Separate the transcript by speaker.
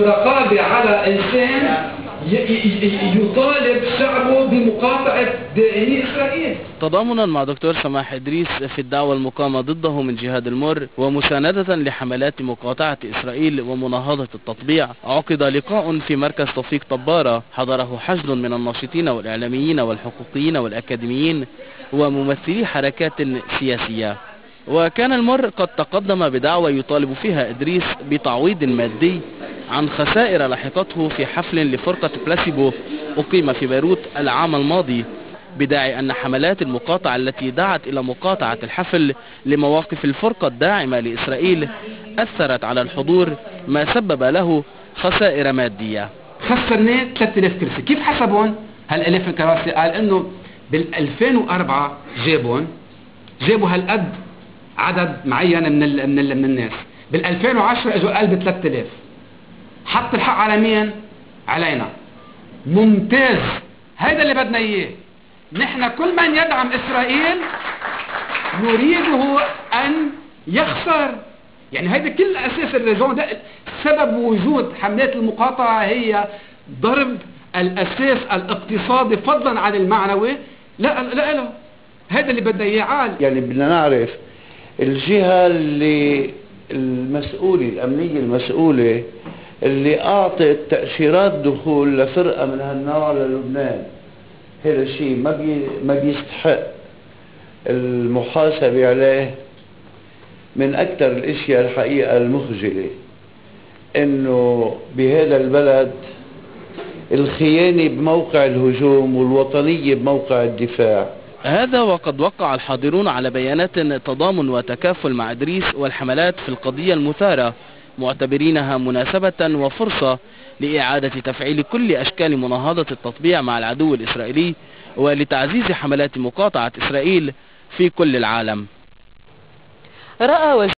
Speaker 1: رقابة على إنسان يطالب شعبه بمقاطعة داعمي إسرائيل.
Speaker 2: تضامنا مع دكتور سماح إدريس في الدعوة المقامة ضده من جهاد المر ومساندة لحملات مقاطعة إسرائيل ومناهضة التطبيع عقد لقاء في مركز توفيق طبارة حضره حشد من الناشطين والإعلاميين والحقوقيين والأكاديميين وممثلي حركات سياسية. وكان المر قد تقدم بدعوة يطالب فيها إدريس بتعويض مادي عن خسائر لحقته في حفل لفرقة بلاسيبو أقيم في بيروت العام الماضي بداعي أن حملات المقاطعة التي دعت إلى مقاطعة الحفل لمواقف الفرقة الداعمة لإسرائيل أثرت على الحضور ما سبب له خسائر مادية.
Speaker 1: خسرنا 3000 كرسي. كيف حسبون هالألف الكراسي؟ قال إنه بال 2004 جابون جابوا هالقد عدد معين من من, من الناس. بال 2010 اجوا قلب 3000 حط الحق على مين؟ علينا. ممتاز. هيدا اللي بدنا إياه. نحن كل من يدعم إسرائيل نريده أن يخسر. يعني هيدا كل أساس الرجون ده سبب وجود حملات المقاطعة هي ضرب الأساس الاقتصادي فضلا عن المعنوي لا لا لا هذا اللي بدنا إياه عال.
Speaker 3: يعني بدنا نعرف الجهة اللي المسؤولة الأمنية المسؤولة اللي أعطت تأشيرات دخول لفرقة من هالنوع للبنان. هذا الشيء ما بي ما بيستحق المحاسبة عليه من أكثر الأشياء الحقيقة المخجلة. إنه بهذا البلد الخيانة بموقع الهجوم والوطنية بموقع الدفاع.
Speaker 2: هذا وقد وقع الحاضرون على بيانات تضامن وتكافل مع إدريس والحملات في القضية المثارة. معتبرينها مناسبة وفرصة لإعادة تفعيل كل أشكال مناهضة التطبيع مع العدو الإسرائيلي ولتعزيز حملات مقاطعة إسرائيل في كل العالم.
Speaker 4: رأى